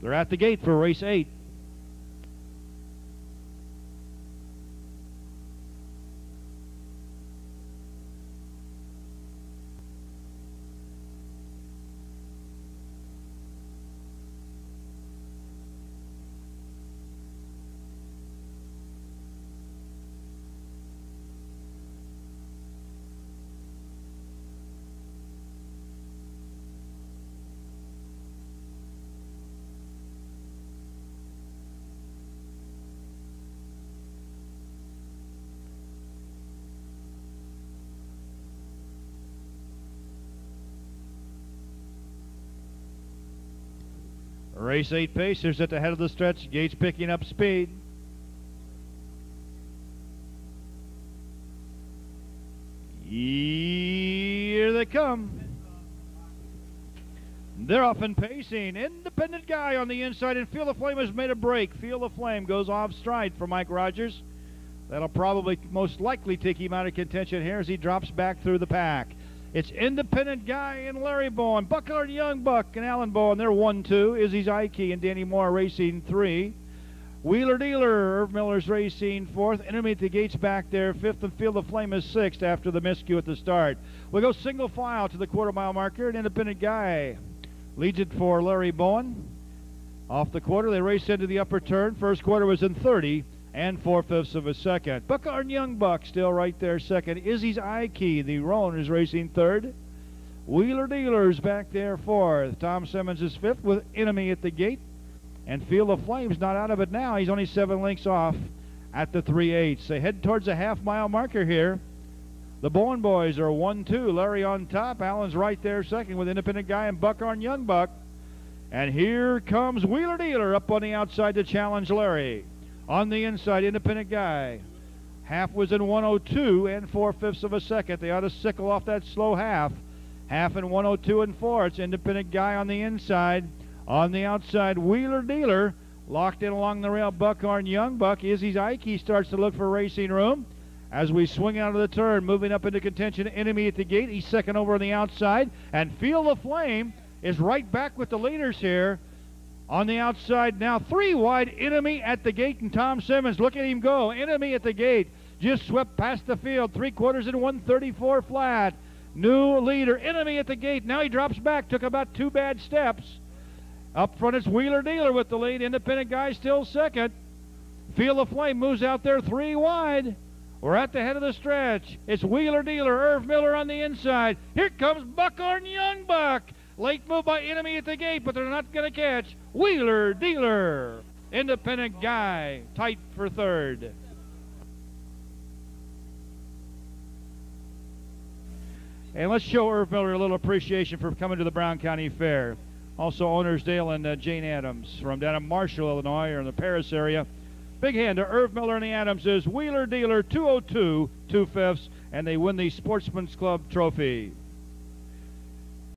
They're at the gate for race eight. Race 8 Pacers at the head of the stretch. Gates picking up speed. Here they come. They're off and pacing. Independent guy on the inside, and Feel the Flame has made a break. Feel the Flame goes off stride for Mike Rogers. That'll probably most likely take him out of contention here as he drops back through the pack. It's Independent Guy and Larry Bowen, Buckler and Young Buck and Alan Bowen. They're 1 2. Izzy's Ike and Danny Moore racing 3. Wheeler Dealer, Erv Miller's racing fourth. Enemy at the gates back there, fifth, and Feel the Flame is sixth after the miscue at the start. We go single file to the quarter mile marker, and Independent Guy leads it for Larry Bowen. Off the quarter, they race into the upper turn. First quarter was in 30 and four fifths of a second. Buckard and Young Buck still right there second. Izzy's Ike, the Roan, is racing third. Wheeler Dealers back there fourth. Tom Simmons is fifth with Enemy at the gate. And Field of Flames not out of it now. He's only seven lengths off at the 3 eighths. They head towards a half mile marker here. The Bowen boys are 1 2. Larry on top. Allen's right there second with Independent Guy and Buck on Young Buck. And here comes Wheeler Dealer up on the outside to challenge Larry. On the inside, independent guy. Half was in 102 and four fifths of a second. They ought to sickle off that slow half. Half in 102 and four. It's independent guy on the inside. On the outside, Wheeler Dealer locked in along the rail. Buckhorn Young Buck. Izzy's Ike starts to look for racing room. As we swing out of the turn, moving up into contention, enemy at the gate. He's second over on the outside. And Feel the Flame is right back with the leaders here. On the outside now, three wide. Enemy at the gate, and Tom Simmons. Look at him go. Enemy at the gate. Just swept past the field. Three quarters and 134 flat. New leader. Enemy at the gate. Now he drops back. Took about two bad steps. Up front is Wheeler Dealer with the lead. Independent guy still second. Feel the Flame moves out there three wide. We're at the head of the stretch. It's Wheeler Dealer, Erv Miller on the inside. Here comes Buckhorn Young Buck. Late move by enemy at the gate, but they're not going to catch. Wheeler Dealer. Independent guy. Tight for third. And let's show Erv Miller a little appreciation for coming to the Brown County Fair. Also, owners Dale and uh, Jane Adams from down in Marshall, Illinois, or in the Paris area. Big hand to Erv Miller and the Adamses. Wheeler Dealer 202, two fifths, and they win the Sportsman's Club trophy.